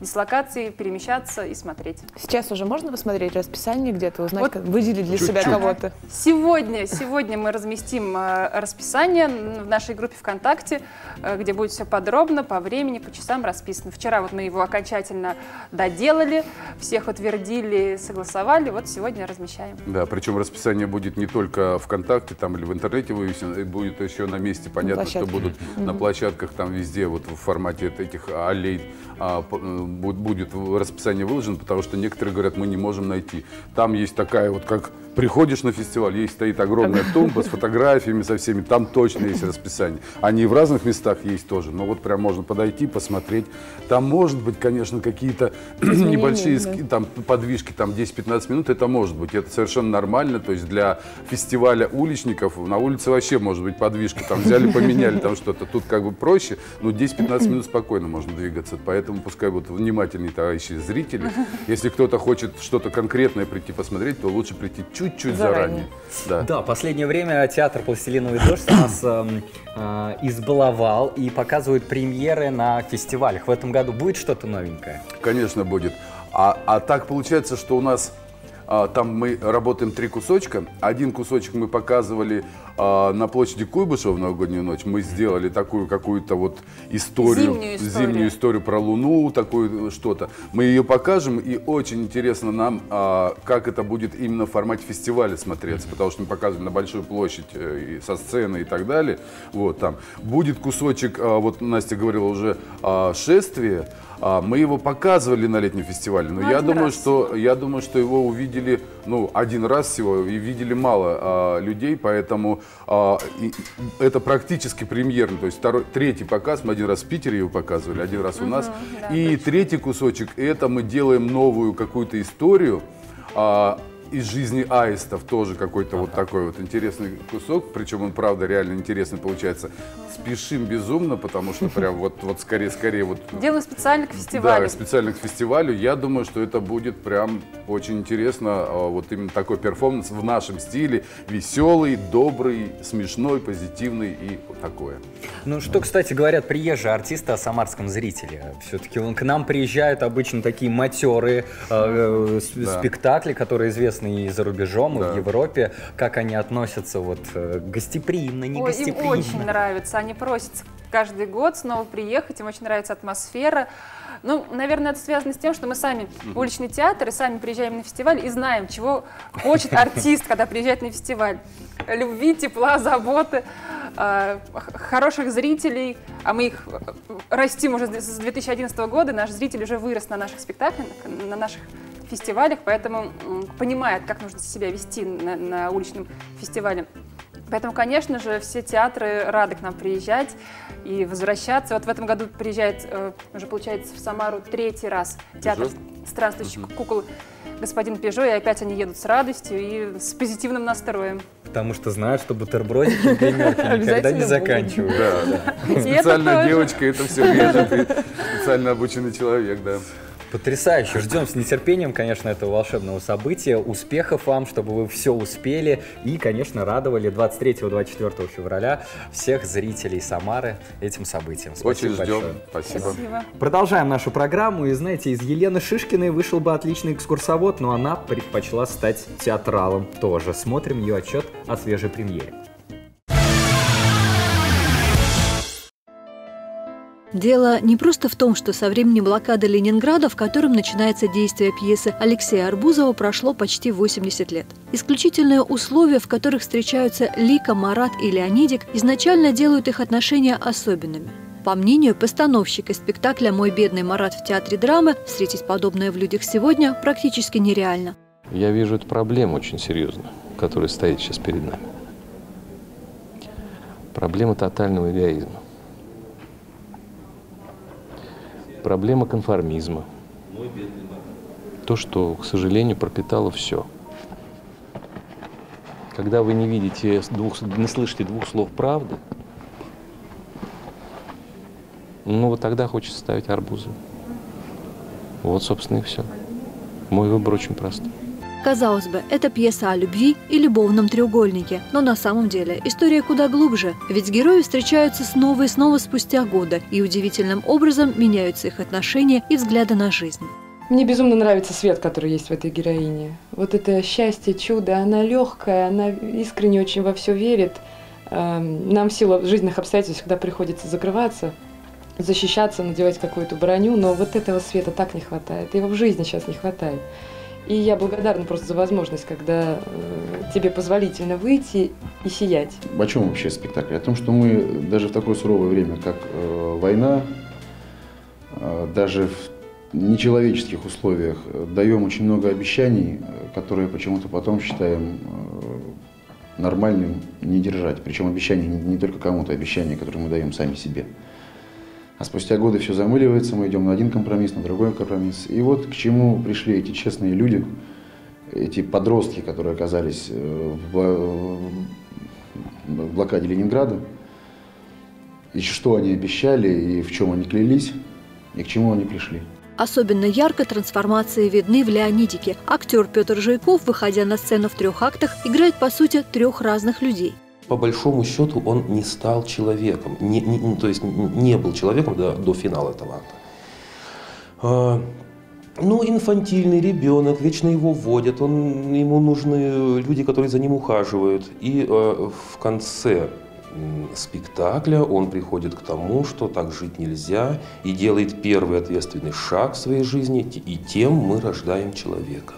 Speaker 24: дислокации, перемещаться и смотреть.
Speaker 2: Сейчас уже можно посмотреть расписание где-то, узнать, вот как, выделить для себя кого-то?
Speaker 24: Сегодня, сегодня мы разместим э, расписание в нашей группе ВКонтакте, э, где будет все подробно, по времени, по часам расписано. Вчера вот мы его окончательно доделали, всех утвердили, согласовали, вот сегодня размещаем.
Speaker 23: Да, причем расписание будет не только ВКонтакте там или в интернете вывесено, будет еще на месте, понятно, что будут mm-hmm. на площадках там везде вот в формате этих аллей будет в расписании выложен, потому что некоторые говорят, мы не можем найти. Там есть такая вот, как приходишь на фестиваль, есть стоит огромная тумба с фотографиями, со всеми, там точно есть расписание. Они в разных местах есть тоже, но вот прям можно подойти, посмотреть. Там может быть, конечно, какие-то небольшие да. там, подвижки, там 10-15 минут, это может быть, это совершенно нормально, то есть для фестиваля уличников на улице вообще может быть подвижка, там взяли, поменяли там что-то, тут как бы проще, но 10-15 минут спокойно можно двигаться, поэтому пускай вот внимательные товарищи зрители, если кто-то хочет что-то конкретное прийти посмотреть, то лучше прийти чуть-чуть заранее.
Speaker 1: заранее. Да. да, последнее время театр «Пластилиновый дождь» нас э, э, избаловал и показывает премьеры на фестивалях. В этом году будет что-то новенькое?
Speaker 23: Конечно, будет. А, а так получается, что у нас там мы работаем три кусочка. Один кусочек мы показывали а, на площади Куйбышева в новогоднюю ночь. Мы сделали такую какую-то вот историю,
Speaker 24: зимнюю историю,
Speaker 23: зимнюю историю про Луну, такую что-то. Мы ее покажем, и очень интересно нам, а, как это будет именно в формате фестиваля смотреться, потому что мы показываем на большую площадь э, и со сцены и так далее. Вот там будет кусочек, вот Настя говорила уже, шествие. А, мы его показывали на летнем фестивале, но ну, я думаю, что я думаю, что его увидели, ну, один раз всего и видели мало а, людей, поэтому а, и, это практически премьерный, то есть второй, третий показ мы один раз в Питере его показывали, один раз у нас, угу, да, и точно. третий кусочек это мы делаем новую какую-то историю. А, из жизни аистов тоже какой-то вот такой вот интересный кусок, причем он, правда, реально интересный получается. Спешим безумно, потому что прям вот, вот скорее, скорее вот...
Speaker 24: Делаю специально к фестивалю.
Speaker 23: Да, специально к фестивалю. Я думаю, что это будет прям очень интересно, а, вот именно такой перформанс в нашем стиле. Веселый, добрый, смешной, позитивный и вот такое.
Speaker 1: Ну, что, кстати, говорят приезжие артисты о самарском зрителе? Все-таки он к нам приезжают обычно такие матерые э, э, да. спектакли, которые известны известны и за рубежом, да. и в Европе, как они относятся вот э, гостеприимно, не Ой, гостеприимно.
Speaker 24: Им очень нравится, они просятся каждый год снова приехать, им очень нравится атмосфера. Ну, наверное, это связано с тем, что мы сами уличный театр и сами приезжаем на фестиваль и знаем, чего хочет артист, когда приезжает на фестиваль. Любви, тепла, заботы, э, хороших зрителей, а мы их э, растим уже с 2011 года, наш зритель уже вырос на наших спектаклях, на наших фестивалях, поэтому понимает, как нужно себя вести на, на уличном фестивале. Поэтому, конечно же, все театры рады к нам приезжать и возвращаться. Вот в этом году приезжает, э, уже получается, в Самару третий раз театр странствующих угу. кукол господин Пежо, и опять они едут с радостью и с позитивным настроем.
Speaker 1: Потому что знают, что бутербродики никогда не заканчиваются.
Speaker 23: Да, да. Специальная девочка это все режет, специально обученный человек, да.
Speaker 1: Потрясающе. Ждем с нетерпением, конечно, этого волшебного события. Успехов вам, чтобы вы все успели и, конечно, радовали 23-24 февраля всех зрителей Самары этим событием.
Speaker 23: Спасибо Очень ждем. Спасибо.
Speaker 1: Спасибо. Продолжаем нашу программу. И, знаете, из Елены Шишкиной вышел бы отличный экскурсовод, но она предпочла стать театралом тоже. Смотрим ее отчет о свежей премьере.
Speaker 25: Дело не просто в том, что со времени блокады Ленинграда, в котором начинается действие пьесы Алексея Арбузова, прошло почти 80 лет. Исключительные условия, в которых встречаются Лика, Марат и Леонидик, изначально делают их отношения особенными. По мнению постановщика спектакля «Мой бедный Марат» в театре драмы, встретить подобное в людях сегодня практически нереально.
Speaker 26: Я вижу эту проблему очень серьезную, которая стоит сейчас перед нами. Проблема тотального эгоизма. Проблема конформизма. То, что, к сожалению, пропитало все. Когда вы не видите двух, не слышите двух слов правды, ну вот тогда хочется ставить арбузы. Вот, собственно, и все. Мой выбор очень простой.
Speaker 25: Казалось бы, это пьеса о любви и любовном треугольнике, но на самом деле история куда глубже, ведь герои встречаются снова и снова спустя годы, и удивительным образом меняются их отношения и взгляды на жизнь.
Speaker 27: Мне безумно нравится свет, который есть в этой героине. Вот это счастье, чудо, она легкая, она искренне очень во все верит. Эм, нам в силу жизненных обстоятельств всегда приходится закрываться, защищаться, надевать какую-то броню, но вот этого света так не хватает. Его в жизни сейчас не хватает. И я благодарна просто за возможность, когда э, тебе позволительно выйти и сиять.
Speaker 28: О чем вообще спектакль? О том, что мы даже в такое суровое время, как э, война, э, даже в нечеловеческих условиях э, даем очень много обещаний, э, которые почему-то потом считаем э, нормальным не держать. Причем обещания не, не только кому-то, обещания, которые мы даем сами себе. А спустя годы все замыливается, мы идем на один компромисс, на другой компромисс. И вот к чему пришли эти честные люди, эти подростки, которые оказались э, в блокаде Ленинграда, и что они обещали, и в чем они клялись, и к чему они пришли.
Speaker 25: Особенно ярко трансформации видны в «Леонидике». Актер Петр Жуйков, выходя на сцену в трех актах, играет, по сути, трех разных людей –
Speaker 26: по большому счету он не стал человеком, не, не, то есть не был человеком до, до финала акта. А, ну, инфантильный ребенок, вечно его водят, он, ему нужны люди, которые за ним ухаживают. И э, в конце спектакля он приходит к тому, что так жить нельзя, и делает первый ответственный шаг в своей жизни, и тем мы рождаем человека.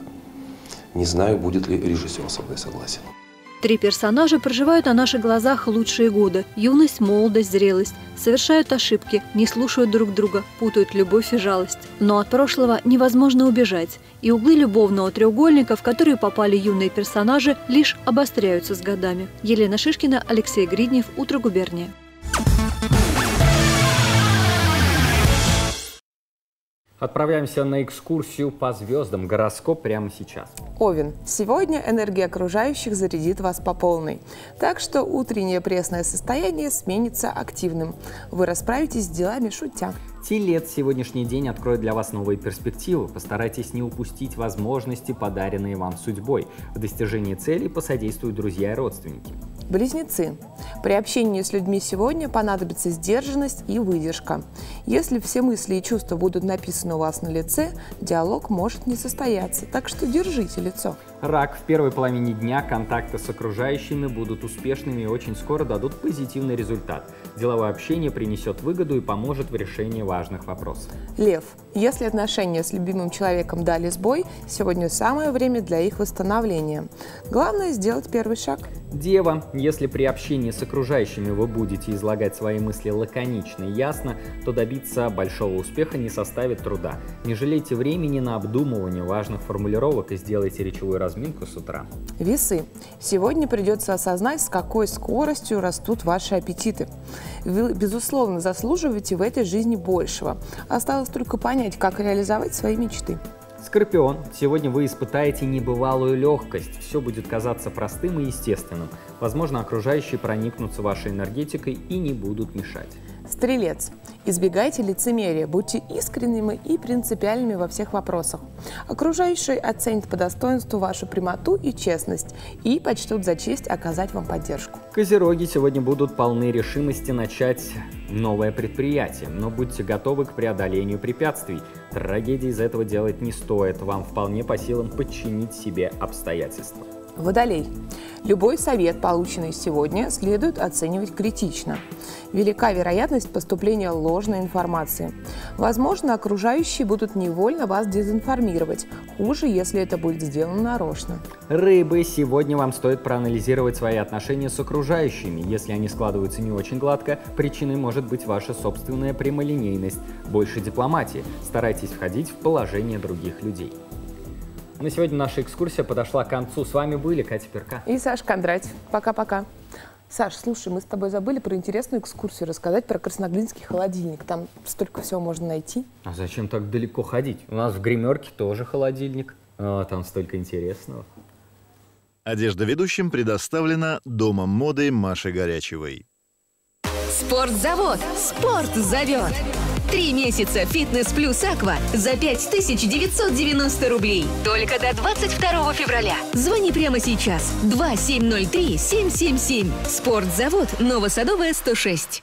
Speaker 26: Не знаю, будет ли режиссер со мной согласен.
Speaker 25: Три персонажа проживают на наших глазах лучшие годы – юность, молодость, зрелость. Совершают ошибки, не слушают друг друга, путают любовь и жалость. Но от прошлого невозможно убежать, и углы любовного треугольника, в которые попали юные персонажи, лишь обостряются с годами. Елена Шишкина, Алексей Гриднев, «Утро губерния».
Speaker 1: Отправляемся на экскурсию по звездам. Гороскоп прямо сейчас.
Speaker 2: Овен. Сегодня энергия окружающих зарядит вас по полной. Так что утреннее пресное состояние сменится активным. Вы расправитесь с делами шутя.
Speaker 1: Телец сегодняшний день откроет для вас новые перспективы. Постарайтесь не упустить возможности, подаренные вам судьбой. В достижении целей посодействуют друзья и родственники.
Speaker 2: Близнецы. При общении с людьми сегодня понадобится сдержанность и выдержка. Если все мысли и чувства будут написаны у вас на лице, диалог может не состояться, так что держите лицо.
Speaker 1: Рак. В первой половине дня контакты с окружающими будут успешными и очень скоро дадут позитивный результат. Деловое общение принесет выгоду и поможет в решении важных вопросов.
Speaker 2: Лев. Если отношения с любимым человеком дали сбой, сегодня самое время для их восстановления. Главное сделать первый шаг.
Speaker 1: Дева. Если при общении с окружающими вы будете излагать свои мысли лаконично и ясно, то добиться большого успеха не составит труда. Не жалейте времени на обдумывание важных формулировок и сделайте речевую разминку с утра.
Speaker 2: Весы. Сегодня придется осознать, с какой скоростью растут ваши аппетиты. Вы, безусловно, заслуживаете в этой жизни большего. Осталось только понять, как реализовать свои мечты.
Speaker 1: Скорпион, сегодня вы испытаете небывалую легкость. Все будет казаться простым и естественным. Возможно, окружающие проникнутся вашей энергетикой и не будут мешать.
Speaker 2: Стрелец. Избегайте лицемерия, будьте искренними и принципиальными во всех вопросах. Окружающие оценят по достоинству вашу прямоту и честность и почтут за честь оказать вам поддержку.
Speaker 1: Козероги сегодня будут полны решимости начать новое предприятие, но будьте готовы к преодолению препятствий. Трагедии из этого делать не стоит, вам вполне по силам подчинить себе обстоятельства.
Speaker 2: Водолей. Любой совет, полученный сегодня, следует оценивать критично. Велика вероятность поступления ложной информации. Возможно, окружающие будут невольно вас дезинформировать. Хуже, если это будет сделано нарочно.
Speaker 1: Рыбы, сегодня вам стоит проанализировать свои отношения с окружающими. Если они складываются не очень гладко, причиной может быть ваша собственная прямолинейность. Больше дипломатии. Старайтесь входить в положение других людей. На сегодня наша экскурсия подошла к концу. С вами были Катя Перка.
Speaker 2: И Саш Кондратьев. Пока-пока. Саш, слушай, мы с тобой забыли про интересную экскурсию рассказать про красноглинский холодильник. Там столько всего можно найти.
Speaker 1: А зачем так далеко ходить? У нас в гримерке тоже холодильник. А, там столько интересного.
Speaker 29: Одежда ведущим предоставлена Домом моды Маши Горячевой.
Speaker 30: Спортзавод. Спорт зовет. Три месяца «Фитнес плюс Аква» за 5990 рублей. Только до 22 февраля. Звони прямо сейчас. 2703 777. Спортзавод Новосадовая, 106.